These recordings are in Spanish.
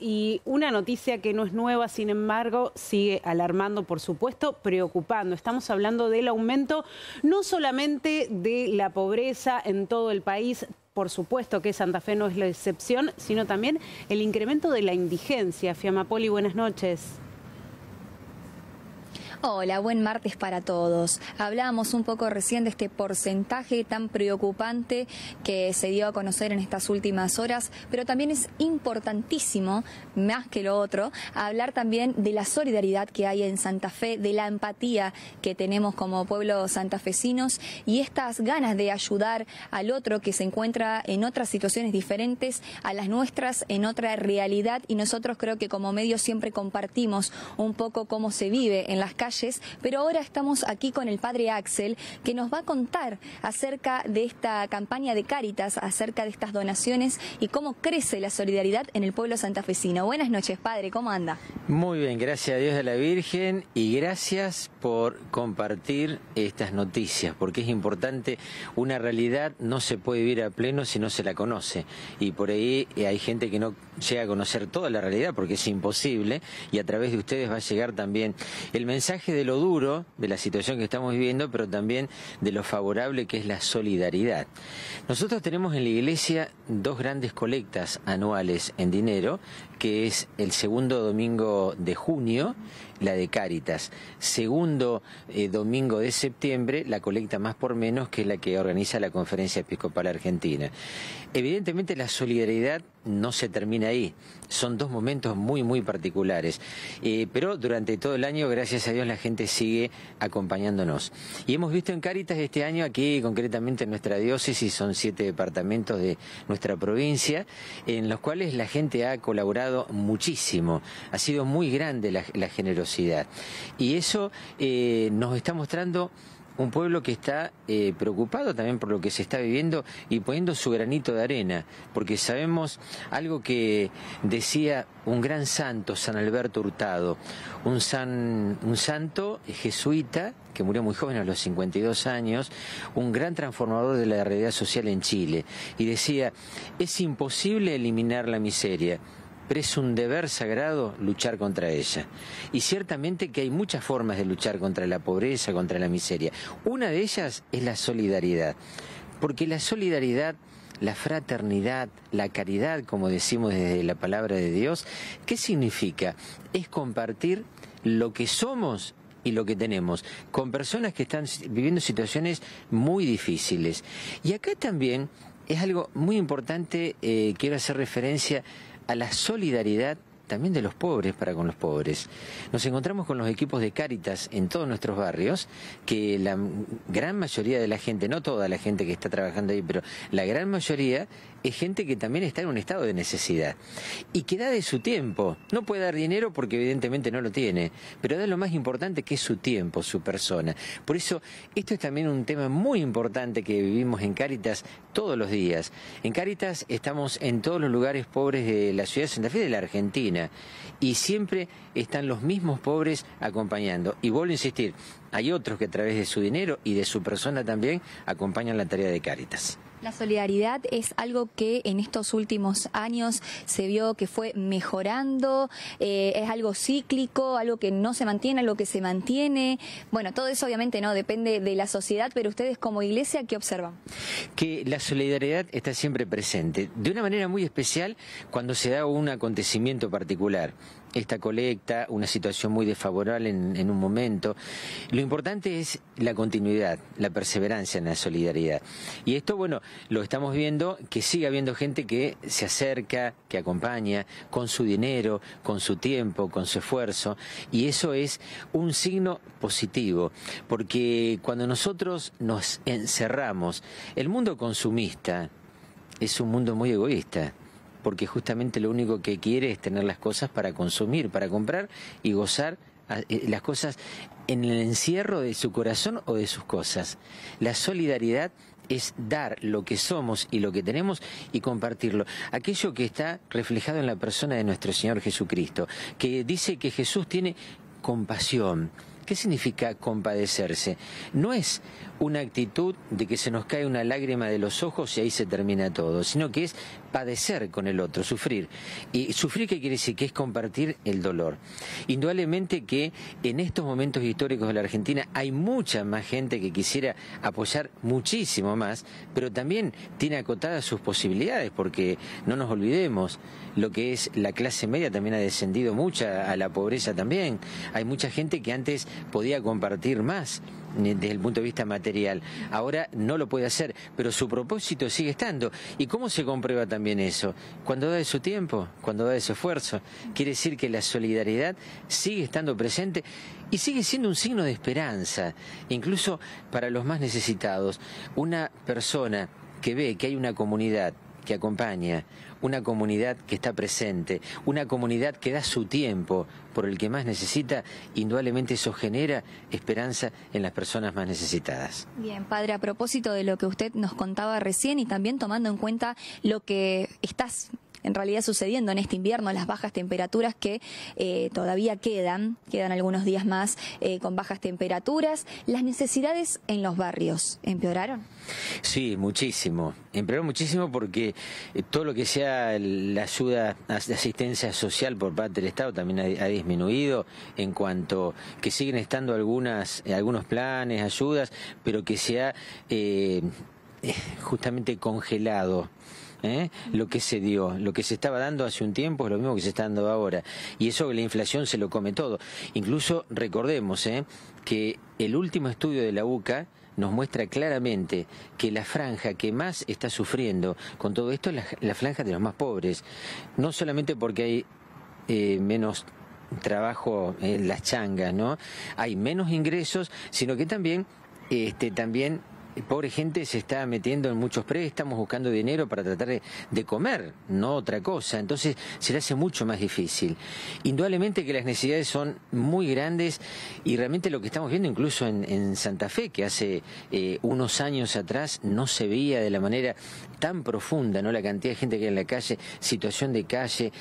Y una noticia que no es nueva, sin embargo, sigue alarmando, por supuesto, preocupando. Estamos hablando del aumento no solamente de la pobreza en todo el país, por supuesto que Santa Fe no es la excepción, sino también el incremento de la indigencia. Fiamapoli, buenas noches. Hola, buen martes para todos. Hablábamos un poco recién de este porcentaje tan preocupante que se dio a conocer en estas últimas horas, pero también es importantísimo, más que lo otro, hablar también de la solidaridad que hay en Santa Fe, de la empatía que tenemos como pueblo santafesinos y estas ganas de ayudar al otro que se encuentra en otras situaciones diferentes a las nuestras, en otra realidad y nosotros creo que como medios siempre compartimos un poco cómo se vive en las calles pero ahora estamos aquí con el padre Axel, que nos va a contar acerca de esta campaña de Cáritas, acerca de estas donaciones y cómo crece la solidaridad en el pueblo santafesino. Buenas noches, padre, ¿cómo anda? Muy bien, gracias a Dios de la Virgen y gracias por compartir estas noticias, porque es importante, una realidad no se puede vivir a pleno si no se la conoce. Y por ahí hay gente que no llega a conocer toda la realidad porque es imposible y a través de ustedes va a llegar también el mensaje de lo duro de la situación que estamos viviendo, pero también de lo favorable que es la solidaridad. Nosotros tenemos en la iglesia dos grandes colectas anuales en dinero, que es el segundo domingo de junio, la de Cáritas. Segundo eh, domingo de septiembre, la colecta más por menos, que es la que organiza la Conferencia Episcopal Argentina. Evidentemente la solidaridad no se termina ahí, son dos momentos muy, muy particulares, eh, pero durante todo el año, gracias a Dios, la gente sigue acompañándonos. Y hemos visto en Cáritas este año, aquí concretamente en nuestra diócesis, son siete departamentos de nuestra provincia, en los cuales la gente ha colaborado muchísimo, ha sido muy grande la, generosidad. Y eso eh, nos está mostrando un pueblo que está eh, preocupado también por lo que se está viviendo y poniendo su granito de arena, porque sabemos algo que decía un gran santo, San Alberto Hurtado, un, san, un santo jesuita que murió muy joven a los 52 años, un gran transformador de la realidad social en Chile, y decía, es imposible eliminar la miseria, pero es un deber sagrado luchar contra ella. Y ciertamente que hay muchas formas de luchar contra la pobreza, contra la miseria. Una de ellas es la solidaridad, porque la solidaridad la fraternidad, la caridad, como decimos desde la palabra de Dios, ¿qué significa? Es compartir lo que somos y lo que tenemos con personas que están viviendo situaciones muy difíciles. Y acá también es algo muy importante, eh, quiero hacer referencia a la solidaridad también de los pobres para con los pobres. Nos encontramos con los equipos de Cáritas en todos nuestros barrios, que la gran mayoría de la gente, no toda la gente que está trabajando ahí, pero la gran mayoría es gente que también está en un estado de necesidad y que da de su tiempo. No puede dar dinero porque evidentemente no lo tiene, pero da lo más importante que es su tiempo, su persona. Por eso, esto es también un tema muy importante que vivimos en Cáritas todos los días. En Cáritas estamos en todos los lugares pobres de la ciudad de Santa Fe de la Argentina y siempre están los mismos pobres acompañando. Y vuelvo a insistir, hay otros que a través de su dinero y de su persona también acompañan la tarea de Cáritas. La solidaridad es algo que en estos últimos años se vio que fue mejorando, eh, es algo cíclico, algo que no se mantiene, algo que se mantiene. Bueno, todo eso obviamente no depende de la sociedad, pero ustedes como iglesia, ¿qué observan? Que la solidaridad está siempre presente, de una manera muy especial cuando se da un acontecimiento particular esta colecta, una situación muy desfavorable en, un momento. Lo importante es la continuidad, la perseverancia en la solidaridad. Y esto, bueno, lo estamos viendo, que sigue habiendo gente que se acerca, que acompaña, con su dinero, con su tiempo, con su esfuerzo. Y eso es un signo positivo, porque cuando nosotros nos encerramos, el mundo consumista es un mundo muy egoísta porque justamente lo único que quiere es tener las cosas para consumir, para comprar y gozar eh, las cosas en el encierro de su corazón o de sus cosas. La solidaridad es dar lo que somos y lo que tenemos y compartirlo. Aquello que está reflejado en la persona de nuestro Señor Jesucristo, que dice que Jesús tiene compasión. ¿Qué significa compadecerse? No es una actitud de que se nos cae una lágrima de los ojos y ahí se termina todo, sino que es padecer con el otro, sufrir. ¿Y sufrir qué quiere decir? Que es compartir el dolor. Indudablemente que en estos momentos históricos de la Argentina hay mucha más gente que quisiera apoyar muchísimo más, pero también tiene acotadas sus posibilidades, porque no nos olvidemos, lo que es la clase media también ha descendido mucha, a la pobreza también. Hay mucha gente que antes podía compartir más desde el punto de vista material. Ahora no lo puede hacer, pero su propósito sigue estando. ¿Y cómo se comprueba también eso? Cuando da de su tiempo, cuando da de su esfuerzo. Quiere decir que la solidaridad sigue estando presente y sigue siendo un signo de esperanza, incluso para los más necesitados. Una persona que ve que hay una comunidad que acompaña, una comunidad que está presente, una comunidad que da su tiempo por el que más necesita, indudablemente eso genera esperanza en las personas más necesitadas. Bien, padre, a propósito de lo que usted nos contaba recién y también tomando en cuenta lo que estás en realidad sucediendo en este invierno, las bajas temperaturas que eh, todavía quedan, quedan algunos días más eh, con bajas temperaturas. ¿Las necesidades en los barrios empeoraron? Sí, muchísimo. Empeoró muchísimo porque eh, todo lo que sea la ayuda de asistencia social por parte del Estado también ha, disminuido en cuanto que siguen estando algunas, algunos planes, ayudas, pero que se ha justamente congelado ¿eh? lo que se dio, lo que se estaba dando hace un tiempo es lo mismo que se está dando ahora. Y eso la inflación se lo come todo. Incluso recordemos ¿eh? que el último estudio de la UCA nos muestra claramente que la franja que más está sufriendo con todo esto es la, franja de los más pobres. No solamente porque hay eh, menos trabajo en las changas, ¿no? Hay menos ingresos, sino que también este, también pobre gente se está metiendo en muchos préstamos, buscando dinero para tratar de, comer, no otra cosa. Entonces se le hace mucho más difícil. Indudablemente que las necesidades son muy grandes y realmente lo que estamos viendo incluso en, Santa Fe, que hace eh, unos años atrás no se veía de la manera tan profunda, ¿no? La cantidad de gente que hay en la calle, situación de calle,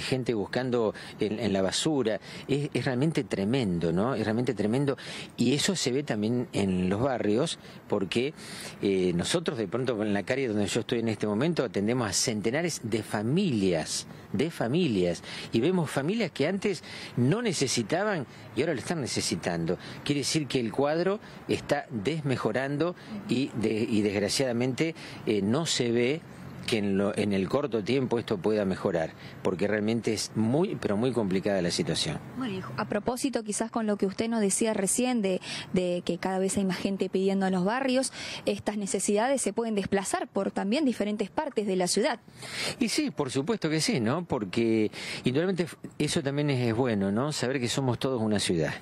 gente buscando en, la basura, es realmente tremendo, ¿no? Es realmente tremendo y eso se ve también en los barrios porque eh, nosotros de pronto en la calle donde yo estoy en este momento atendemos a centenares de familias, de familias, y vemos familias que antes no necesitaban y ahora lo están necesitando. Quiere decir que el cuadro está desmejorando y, y desgraciadamente eh, no se ve que en, lo, en, el corto tiempo esto pueda mejorar, porque realmente es muy, pero muy complicada la situación. Bueno, a propósito, quizás con lo que usted nos decía recién de, de, que cada vez hay más gente pidiendo en los barrios, estas necesidades se pueden desplazar por también diferentes partes de la ciudad. Y sí, por supuesto que sí, ¿no? Porque indudablemente eso también es bueno, ¿no? Saber que somos todos una ciudad.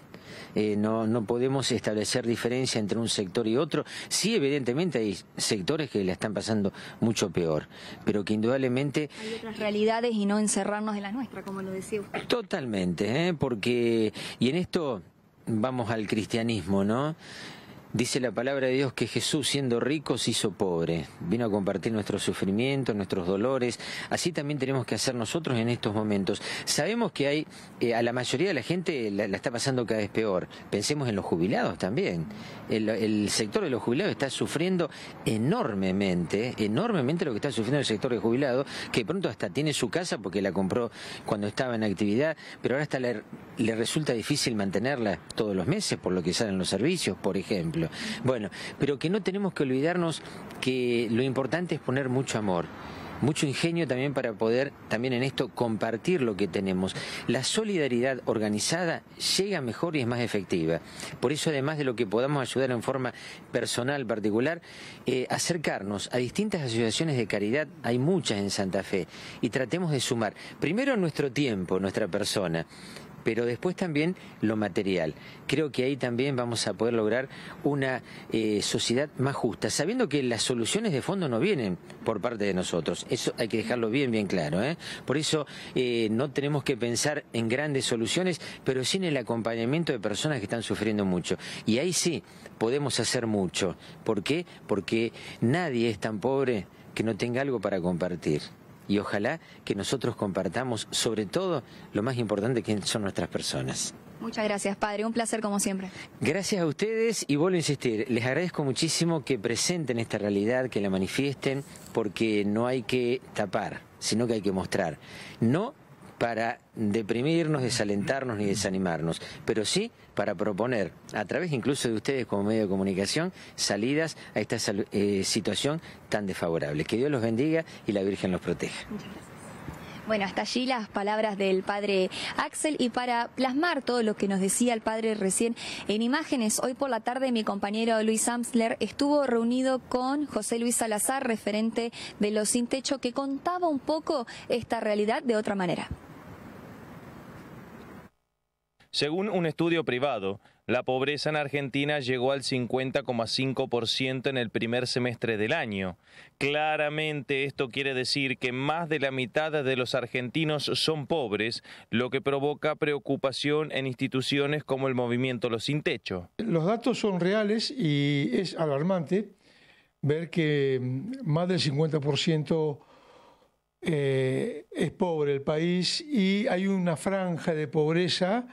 Eh, no, no podemos establecer diferencia entre un sector y otro. Sí, evidentemente hay sectores que la están pasando mucho peor, pero que indudablemente... Hay otras realidades y no encerrarnos en la nuestra, como lo decía usted. Totalmente, ¿eh? porque... Y en esto vamos al cristianismo, ¿no? Dice la palabra de Dios que Jesús, siendo rico, se hizo pobre. Vino a compartir nuestros sufrimientos, nuestros dolores. Así también tenemos que hacer nosotros en estos momentos. Sabemos que hay, eh, a la mayoría de la gente la, está pasando cada vez peor. Pensemos en los jubilados también. El, sector de los jubilados está sufriendo enormemente, enormemente lo que está sufriendo el sector de jubilados, que pronto hasta tiene su casa porque la compró cuando estaba en actividad, pero ahora hasta le resulta difícil mantenerla todos los meses por lo que salen los servicios, por ejemplo. Bueno, pero que no tenemos que olvidarnos que lo importante es poner mucho amor mucho ingenio también para poder también en esto compartir lo que tenemos. La solidaridad organizada llega mejor y es más efectiva. Por eso, además de lo que podamos ayudar en forma personal particular, eh, acercarnos a distintas asociaciones de caridad, hay muchas en Santa Fe, y tratemos de sumar primero nuestro tiempo, nuestra persona, pero después también lo material. Creo que ahí también vamos a poder lograr una eh, sociedad más justa, sabiendo que las soluciones de fondo no vienen por parte de nosotros. Eso hay que dejarlo bien, bien claro. ¿eh? Por eso eh, no tenemos que pensar en grandes soluciones, pero sí en el acompañamiento de personas que están sufriendo mucho. Y ahí sí podemos hacer mucho. ¿Por qué? Porque nadie es tan pobre que no tenga algo para compartir y ojalá que nosotros compartamos sobre todo lo más importante que son nuestras personas. Muchas gracias, padre. Un placer como siempre. Gracias a ustedes y vuelvo a insistir, les agradezco muchísimo que presenten esta realidad, que la manifiesten, porque no hay que tapar, sino que hay que mostrar. No para deprimirnos, desalentarnos ni desanimarnos, pero sí para proponer, a través incluso de ustedes como medio de comunicación, salidas a esta eh, situación tan desfavorable. Que Dios los bendiga y la Virgen los proteja. Bueno, hasta allí las palabras del padre Axel y para plasmar todo lo que nos decía el padre recién en imágenes, hoy por la tarde mi compañero Luis Amsler estuvo reunido con José Luis Salazar, referente de Los Sin Techo, que contaba un poco esta realidad de otra manera. Según un estudio privado, la pobreza en Argentina llegó al 50,5% en el primer semestre del año. Claramente esto quiere decir que más de la mitad de los argentinos son pobres, lo que provoca preocupación en instituciones como el movimiento Los Sin Techo. Los datos son reales y es alarmante ver que más del 50% eh, es pobre el país y hay una franja de pobreza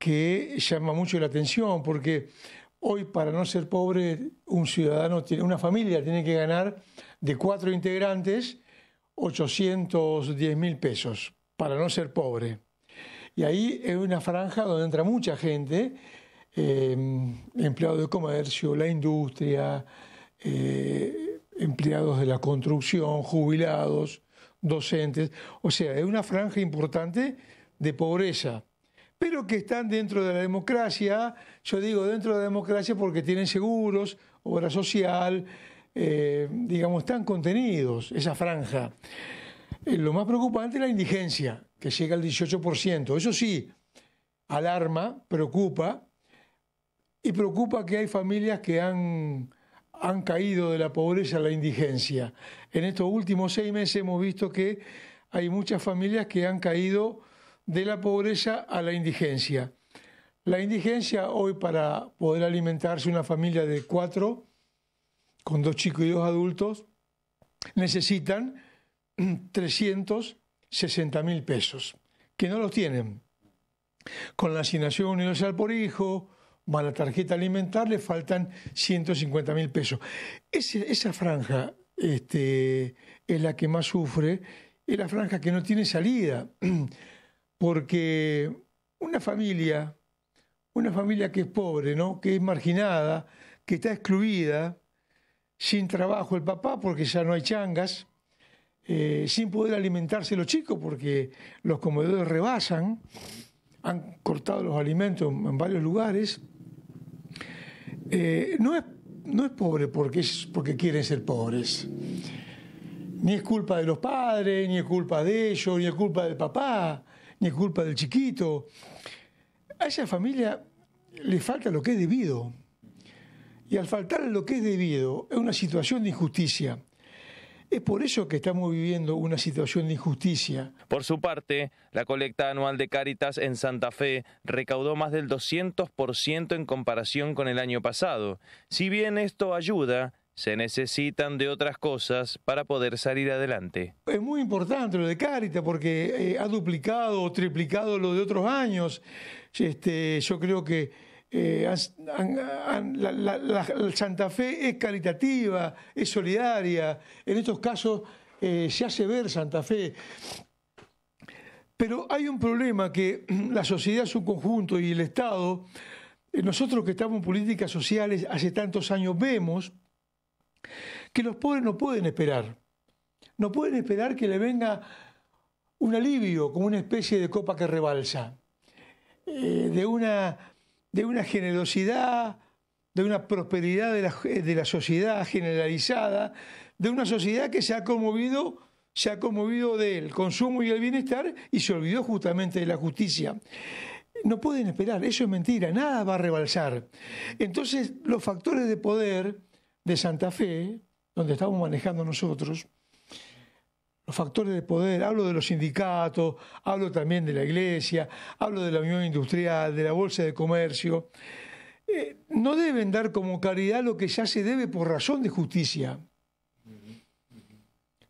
que llama mucho la atención, porque hoy para no ser pobre, un ciudadano, tiene, una familia tiene que ganar de cuatro integrantes 810 mil pesos para no ser pobre. Y ahí es una franja donde entra mucha gente, eh, empleados de comercio, la industria, eh, empleados de la construcción, jubilados, docentes. O sea, es una franja importante de pobreza pero que están dentro de la democracia. Yo digo dentro de la democracia porque tienen seguros, obra social, eh, digamos, están contenidos, esa franja. Eh, lo más preocupante es la indigencia, que llega al 18%. Eso sí, alarma, preocupa, y preocupa que hay familias que han, han caído de la pobreza a la indigencia. En estos últimos seis meses hemos visto que hay muchas familias que han caído de la pobreza a la indigencia. La indigencia hoy para poder alimentarse una familia de cuatro, con dos chicos y dos adultos, necesitan 360 mil pesos, que no los tienen. Con la asignación universal por hijo, más la tarjeta alimentar, le faltan 150 mil pesos. esa franja este, es la que más sufre, es la franja que no tiene salida. porque una familia, una familia que es pobre, ¿no? que es marginada, que está excluida, sin trabajo el papá porque ya no hay changas, eh, sin poder alimentarse los chicos porque los comedores rebasan, han cortado los alimentos en varios lugares. Eh, no, es, no es pobre porque, es, porque quieren ser pobres. Ni es culpa de los padres, ni es culpa de ellos, ni es culpa del papá ni es culpa del chiquito. A esa familia le falta lo que es debido. Y al faltar lo que es debido es una situación de injusticia. Es por eso que estamos viviendo una situación de injusticia. Por su parte, la colecta anual de Cáritas en Santa Fe recaudó más del 200% en comparación con el año pasado. Si bien esto ayuda, se necesitan de otras cosas para poder salir adelante. Es muy importante lo de Caritas porque eh, ha duplicado o triplicado lo de otros años. Este, yo creo que eh, Santa Fe es caritativa, es solidaria. En estos casos eh, se hace ver Santa Fe. Pero hay un problema que la sociedad es un conjunto y el Estado, nosotros que estamos en políticas sociales hace tantos años vemos que los pobres no pueden esperar. No pueden esperar que le venga un alivio, como una especie de copa que rebalsa, eh, de, una, de una generosidad, de una prosperidad de la, de la, sociedad generalizada, de una sociedad que se ha conmovido, se ha conmovido del consumo y el bienestar y se olvidó justamente de la justicia. No pueden esperar, eso es mentira, nada va a rebalsar. Entonces, los factores de poder de Santa Fe, donde estamos manejando nosotros, los factores de poder, hablo de los sindicatos, hablo también de la iglesia, hablo de la Unión Industrial, de la Bolsa de Comercio, eh, no deben dar como caridad lo que ya se debe por razón de justicia.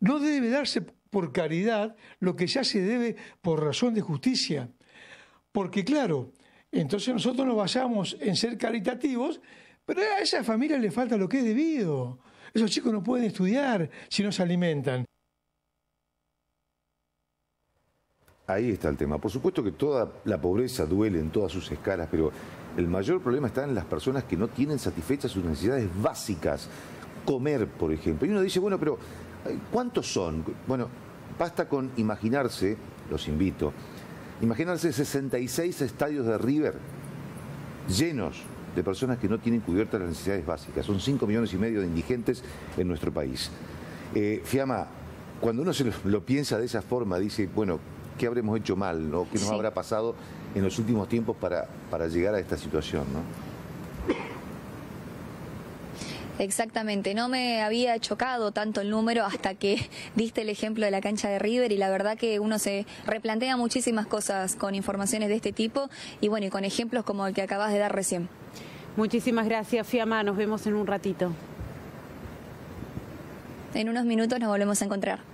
No debe darse por caridad lo que ya se debe por razón de justicia. Porque claro, entonces nosotros nos basamos en ser caritativos, pero a esa familia le falta lo que es debido. Esos chicos no pueden estudiar si no se alimentan. Ahí está el tema. Por supuesto que toda la pobreza duele en todas sus escalas, pero el mayor problema está en las personas que no tienen satisfechas sus necesidades básicas. Comer, por ejemplo. Y uno dice, bueno, pero ¿cuántos son? Bueno, basta con imaginarse, los invito, imaginarse 66 estadios de River llenos de personas que no tienen cubiertas las necesidades básicas. Son 5 millones y medio de indigentes en nuestro país. Eh, Fiamma, cuando uno se lo, piensa de esa forma, dice, bueno, ¿qué habremos hecho mal? ¿no? ¿Qué nos habrá pasado en los últimos tiempos para, para llegar a esta situación? ¿no? Exactamente, no me había chocado tanto el número hasta que diste el ejemplo de la cancha de River y la verdad que uno se replantea muchísimas cosas con informaciones de este tipo y bueno, y con ejemplos como el que acabas de dar recién. Muchísimas gracias, Fiamma. Nos vemos en un ratito. En unos minutos nos volvemos a encontrar.